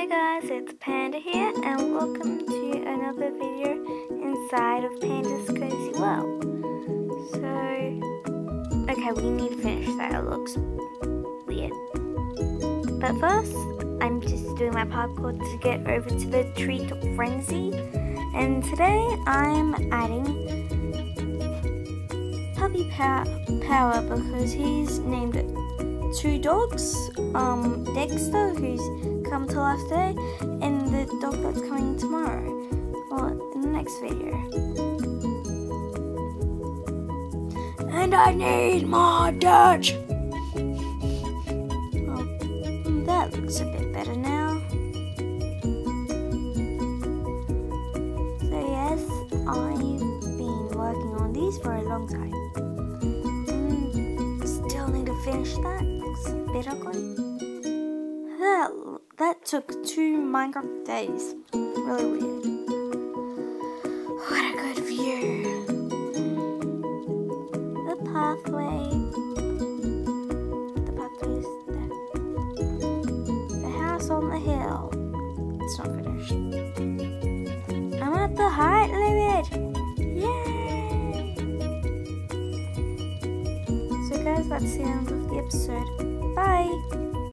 Hey guys, it's Panda here and welcome to another video inside of Panda's Cozy World. So, okay, we need to finish that, it looks weird. But first, I'm just doing my parkour to get over to the Treetop Frenzy. And today I'm adding Puppy power, power because he's named two dogs, um, Dexter, who's come to life today, and the dog that's coming tomorrow, or in the next video. And I need more dirt! Well, that looks a bit better now. So yes, I've been working on these for a long time. Finish that. Looks a. That, that took two Minecraft days. Really weird. What a good view. The pathway. The pathway is there. The house on the hill. It's not finished. I'm at the height limit. that's the end of the episode. Bye!